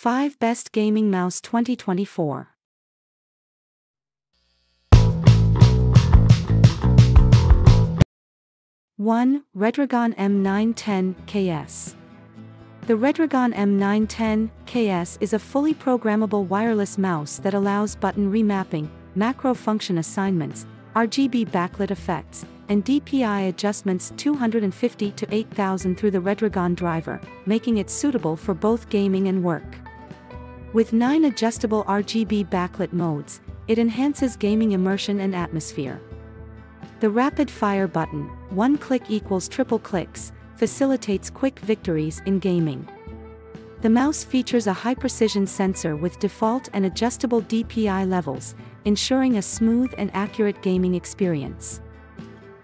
5 Best Gaming Mouse 2024 1. Redragon M910 KS The Redragon M910 KS is a fully programmable wireless mouse that allows button remapping, macro function assignments, RGB backlit effects, and DPI adjustments 250 to 8000 through the Redragon driver, making it suitable for both gaming and work. With 9 adjustable RGB backlit modes, it enhances gaming immersion and atmosphere. The rapid fire button, one click equals triple clicks, facilitates quick victories in gaming. The mouse features a high precision sensor with default and adjustable DPI levels, ensuring a smooth and accurate gaming experience.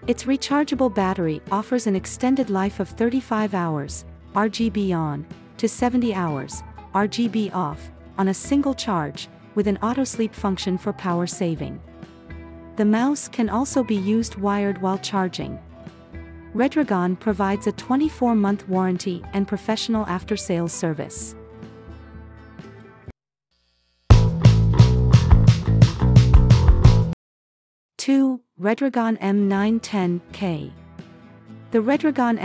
Its rechargeable battery offers an extended life of 35 hours, RGB on, to 70 hours, RGB off, on a single charge, with an auto sleep function for power saving. The mouse can also be used wired while charging. Redragon provides a 24-month warranty and professional after-sales service. Two, Redragon M910K. The Redragon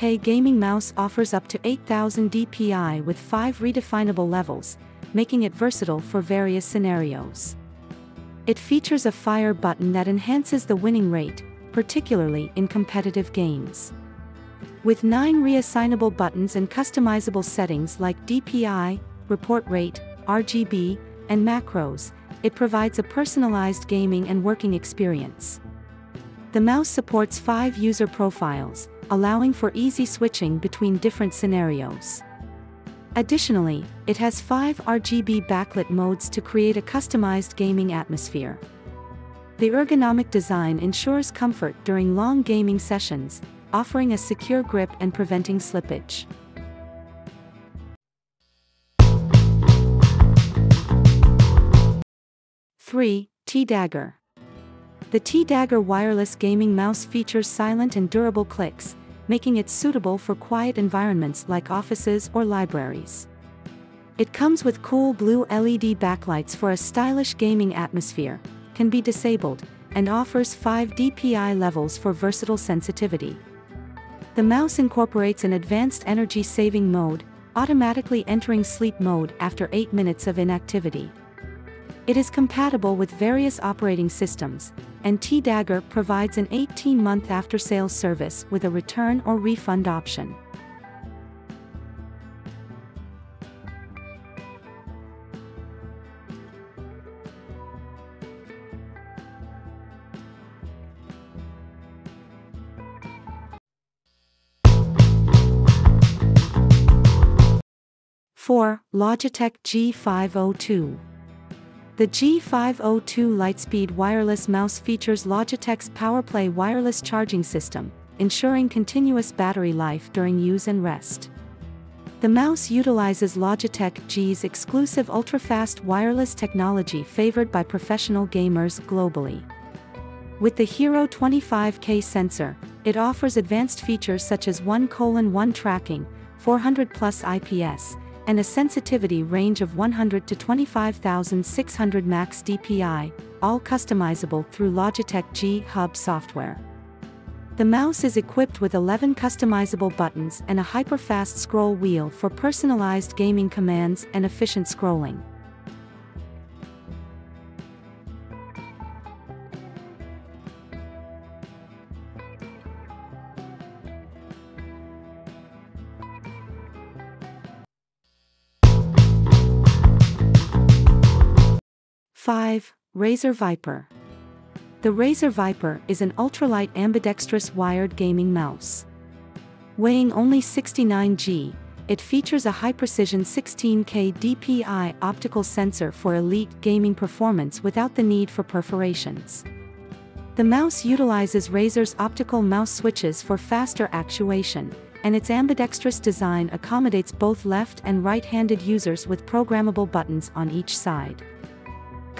M910K gaming mouse offers up to 8000 DPI with 5 redefinable levels, making it versatile for various scenarios. It features a fire button that enhances the winning rate, particularly in competitive games. With 9 reassignable buttons and customizable settings like DPI, report rate, RGB, and macros, it provides a personalized gaming and working experience. The mouse supports 5 user profiles, allowing for easy switching between different scenarios. Additionally, it has five RGB backlit modes to create a customized gaming atmosphere. The ergonomic design ensures comfort during long gaming sessions, offering a secure grip and preventing slippage. Three, T-Dagger. The T-Dagger wireless gaming mouse features silent and durable clicks, making it suitable for quiet environments like offices or libraries. It comes with cool blue LED backlights for a stylish gaming atmosphere, can be disabled, and offers 5 DPI levels for versatile sensitivity. The mouse incorporates an advanced energy saving mode, automatically entering sleep mode after 8 minutes of inactivity. It is compatible with various operating systems, and T-Dagger provides an 18-month after-sales service with a return or refund option. Four, Logitech G502. The G502 Lightspeed wireless mouse features Logitech's PowerPlay wireless charging system, ensuring continuous battery life during use and rest. The mouse utilizes Logitech G's exclusive ultra-fast wireless technology favored by professional gamers globally. With the Hero 25K sensor, it offers advanced features such as 1 1 tracking, 400 plus IPS, and a sensitivity range of 100 to 25,600 max DPI, all customizable through Logitech G Hub software. The mouse is equipped with 11 customizable buttons and a hyper-fast scroll wheel for personalized gaming commands and efficient scrolling. 5. Razer Viper. The Razer Viper is an ultralight ambidextrous wired gaming mouse. Weighing only 69G, it features a high-precision 16K DPI optical sensor for elite gaming performance without the need for perforations. The mouse utilizes Razer's optical mouse switches for faster actuation, and its ambidextrous design accommodates both left and right-handed users with programmable buttons on each side.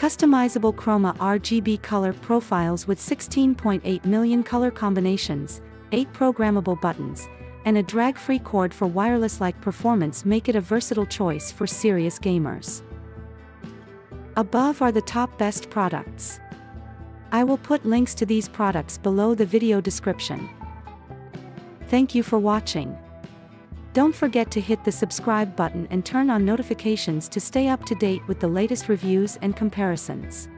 Customizable Chroma RGB color profiles with 16.8 million color combinations, 8 programmable buttons, and a drag-free cord for wireless-like performance make it a versatile choice for serious gamers. Above are the top best products. I will put links to these products below the video description. Thank you for watching. Don't forget to hit the subscribe button and turn on notifications to stay up to date with the latest reviews and comparisons.